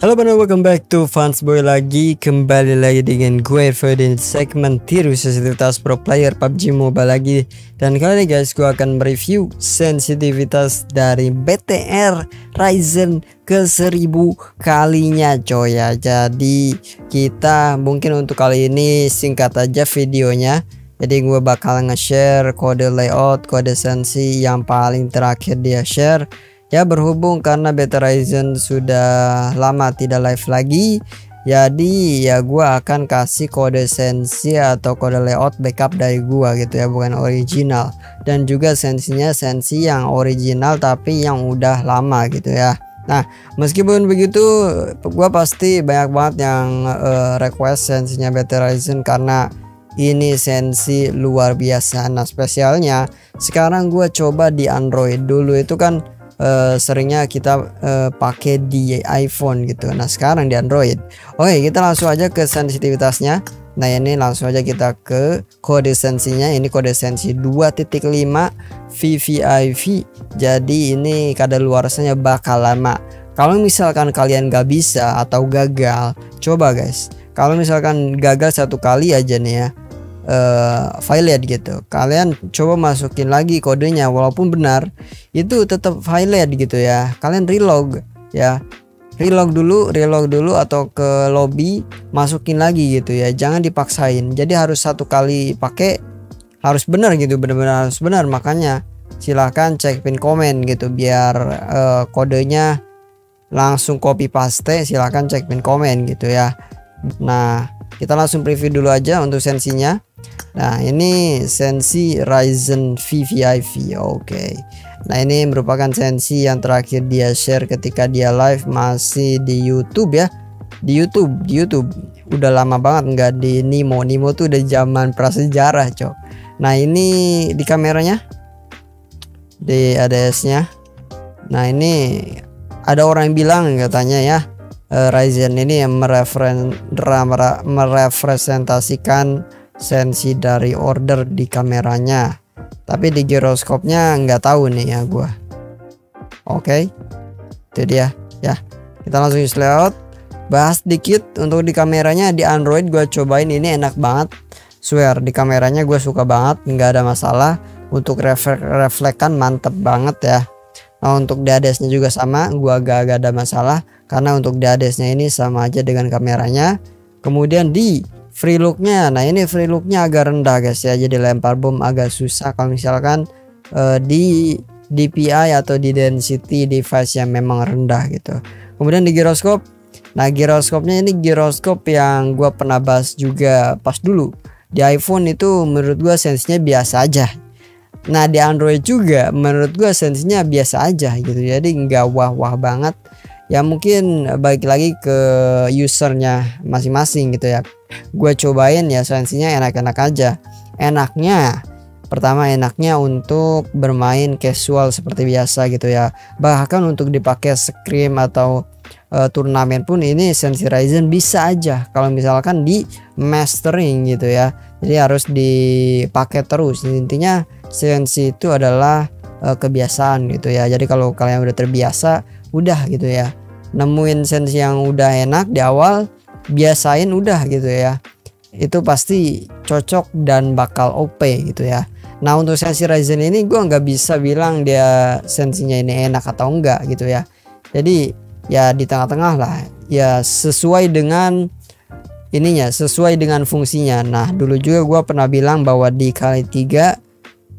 Halo benar welcome back to Fans Boy lagi. Kembali lagi dengan gue Ferdin segmen tiru sensitivitas pro player PUBG Mobile lagi. Dan kali ini guys gue akan mereview sensitivitas dari BTR Ryzen ke 1000 kalinya coy ya. Jadi kita mungkin untuk kali ini singkat aja videonya. Jadi gue bakal nge-share kode layout, kode sensi yang paling terakhir dia share ya berhubung karena beta Ryzen sudah lama tidak live lagi jadi ya gua akan kasih kode sensi atau kode layout backup dari gua gitu ya bukan original. Dan juga sensinya sensi yang original tapi yang udah lama gitu ya. Nah, meskipun begitu, gua pasti banyak banget yang uh, request sensinya Beta Ryzen karena ini sensi luar biasa. Nah, spesialnya sekarang gua coba di Android. Dulu itu kan uh, seringnya kita uh, pakai di iPhone gitu. Nah sekarang di Android. Oke kita langsung aja ke sensitivitasnya. Nah ini langsung aja kita ke kode sensinya. Ini kode sensi 2.5 VVIV. Jadi ini kadaluarsanya bakal lama. Kalau misalkan kalian gak bisa atau gagal, coba guys. Kalau misalkan gagal satu kali aja nih ya, uh, valid gitu. Kalian coba masukin lagi kodenya walaupun benar itu tetap valid gitu ya. Kalian relog ya. Relog dulu relog dulu atau ke lobby masukin lagi gitu ya. Jangan dipaksain. Jadi harus satu kali pakai harus benar gitu benar-benar harus benar. Makanya silahkan cek pin komen gitu biar uh, kodenya langsung copy paste silahkan cek pin komen gitu ya. Nah kita langsung preview dulu aja untuk sensinya Nah ini sensi Ryzen VVIV oke. Okay. Nah ini merupakan sensi yang terakhir dia share ketika dia live masih di YouTube ya. Di YouTube di YouTube. Udah lama banget nggak di Nimo. Nimo tuh udah zaman prasejarah cok. Nah ini di kameranya? Di ADS nya Nah ini ada orang yang bilang katanya ya uh, Ryzen ini yang merepresentasikan sensi dari order di kameranya. Tapi di giroskopnya nggak tahu nih ya gua. Oke? Okay. itu dia. Ya kita langsung use layout. Bahas dikit untuk di kameranya di Android gua cobain. Ini enak banget. Swear di kameranya gue suka banget. Nggak ada masalah. Untuk reflek reflekan mantep banget ya. Nah untuk DADS nya juga sama. Gua agak-agak ada masalah. Karena untuk DADS nya ini sama aja dengan kameranya. Kemudian di free looknya. Nah ini free looknya agak rendah guys ya. Jadi lempar bom agak susah kalau misalkan uh, di DPI atau di density device yang memang rendah gitu. Kemudian di giroskop. Nah giroskopnya ini giroskop yang gua pernah bahas juga pas dulu. Di iPhone itu menurut gua sensinya biasa aja. Nah di Android juga menurut gua sensinya biasa aja gitu. Jadi nggak wah-wah banget ya mungkin balik lagi ke usernya masing-masing gitu ya. Gue cobain ya sensinya enak-enak aja. Enaknya pertama enaknya untuk bermain casual seperti biasa gitu ya. Bahkan untuk dipakai scrim atau uh, turnamen pun ini sensi Ryzen bisa aja. Kalau misalkan di mastering gitu ya. Jadi harus dipakai terus. Intinya sensi itu adalah uh, kebiasaan gitu ya. Jadi kalau kalian udah terbiasa udah gitu ya nemuin sense yang udah enak di awal biasain udah gitu ya. Itu pasti cocok dan bakal OP gitu ya. Nah untuk sensi Ryzen ini gue nggak bisa bilang dia sensinya ini enak atau enggak gitu ya. Jadi ya di tengah-tengah lah. Ya sesuai dengan ininya sesuai dengan fungsinya. Nah dulu juga gue pernah bilang bahwa di kali tiga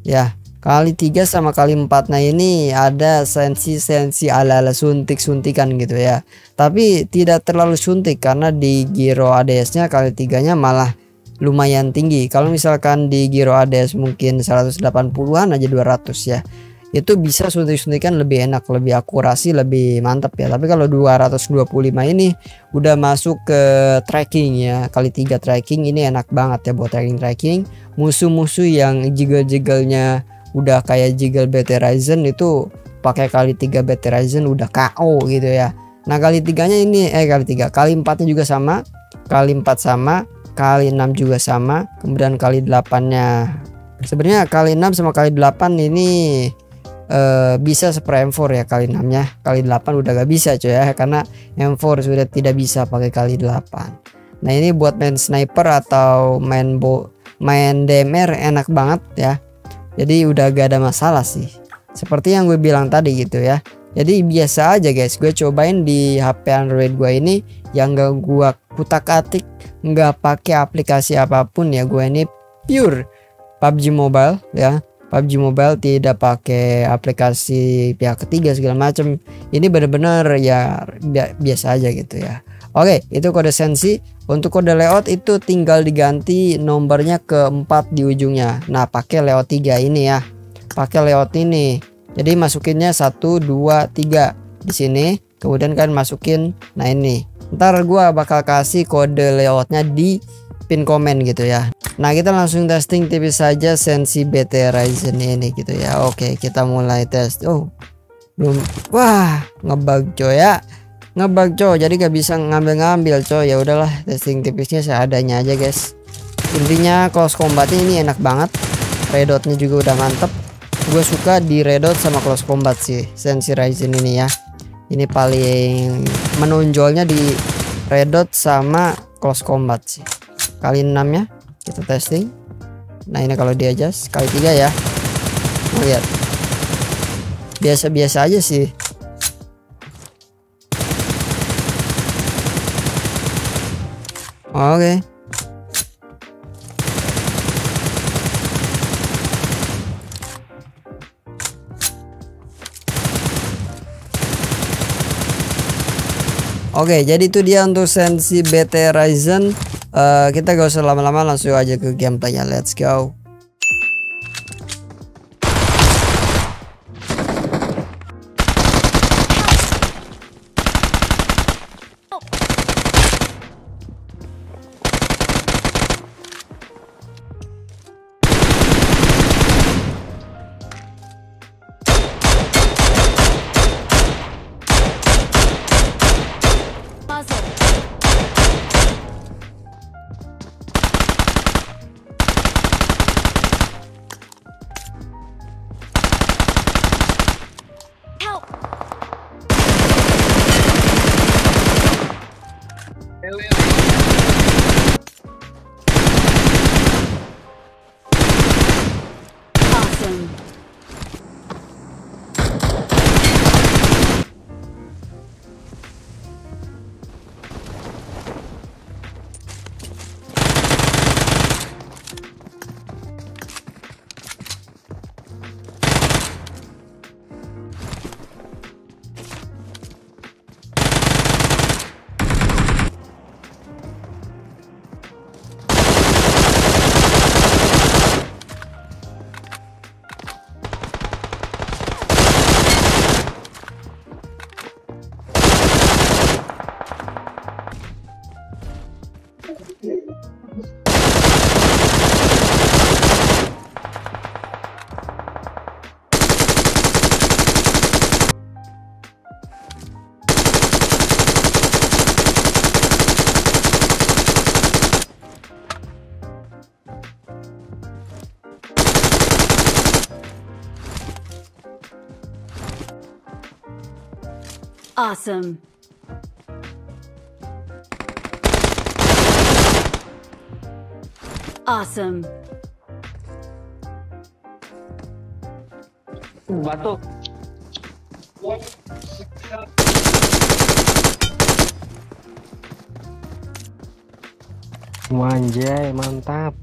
ya kali tiga sama kali empat. Nah ini ada sensi-sensi ala-ala suntik-suntikan gitu ya. Tapi tidak terlalu suntik karena di giro ADS nya kali tiganya malah lumayan tinggi. Kalau misalkan di giro ADS mungkin 180an aja 200 ya itu bisa suntik-suntikan lebih enak lebih akurasi lebih mantap ya. Tapi kalau 225 ini udah masuk ke tracking ya. Kali tiga tracking ini enak banget ya buat tracking tracking musuh-musuh yang jiggle-jigglenya udah kayak Jiggle BT Ryzen itu pakai kali tiga BT Ryzen udah KO gitu ya. Nah kali tiganya ini eh kali tiga kali empatnya juga sama kali empat sama kali enam juga sama kemudian kali delapannya. Sebenarnya kali enam sama kali delapan ini uh, bisa spray M4 ya kali 6 nya kali 8 udah gak bisa coy ya karena M4 sudah tidak bisa pakai kali 8 nah ini buat main sniper atau main bo main DMR enak banget ya jadi udah gak ada masalah sih. Seperti yang gue bilang tadi gitu ya. Jadi biasa aja guys gue cobain di HP Android gue ini yang gak gue kutak atik nggak pakai aplikasi apa pun ya. Gue ini pure PUBG Mobile ya. PUBG Mobile tidak pakai aplikasi pihak ketiga segala macam ini bener-bener ya biasa aja gitu ya Oke itu kode sensi. Untuk kode layout itu tinggal diganti nomornya ke 4 di ujungnya. Nah pakai layout 3 ini ya. Pakai layout ini. Jadi masukinnya 1 2 3 di sini. Kemudian kan masukin nah ini. Ntar gua bakal kasih kode layoutnya di pin komen gitu ya. Nah kita langsung testing tipis saja sensi BT Ryzen ini gitu ya. Oke kita mulai tes. Oh belum. Wah ngebug coy ya Ngebug coy. Jadi gak bisa ngambil-ngambil coy. Ya udahlah testing tipisnya seadanya aja guys. Intinya close combatnya ini enak banget. Redotnya juga udah mantep. Gue suka di redot sama close combat sih Sensi Ryzen ini ya. Ini paling menonjolnya di redot sama close combat sih. Kali 6 ya kita testing. Nah ini kalau dia adjust kali tiga ya. Lihat. Biasa-biasa aja sih oke. Okay. Oke, jadi itu dia untuk sensi BT Ryzen. Uh, kita gak usah lama-lama langsung aja ke gameplaynya. Let's go Eu, eu... Awesome. Awesome. Batuk. Manjay, mantap.